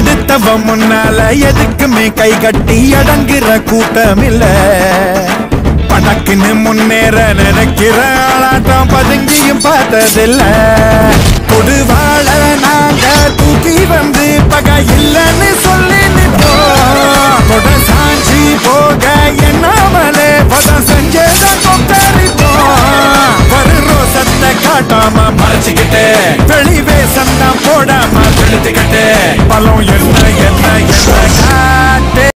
அடுத்தவ முன்னால எதுக்குமே கை கட்டி அடங்குற கூட்டம் இல்ல பணக்குன்னு முன்னேற நினைக்கிற ஆளாட்டம் பதுங்கியும் பார்த்ததில்ல. புதுவாழ நாங்க தூக்கி வந்து பகை இல்லைன்னு சொல்லி நிற்போம். சாஞ்சி போக என்னாமலே பதம் செஞ்சதை கொத்தரிப்போம் வரும் ரோசத்தை காட்டாம மறைச்சிக்கிட்டு alone, yes.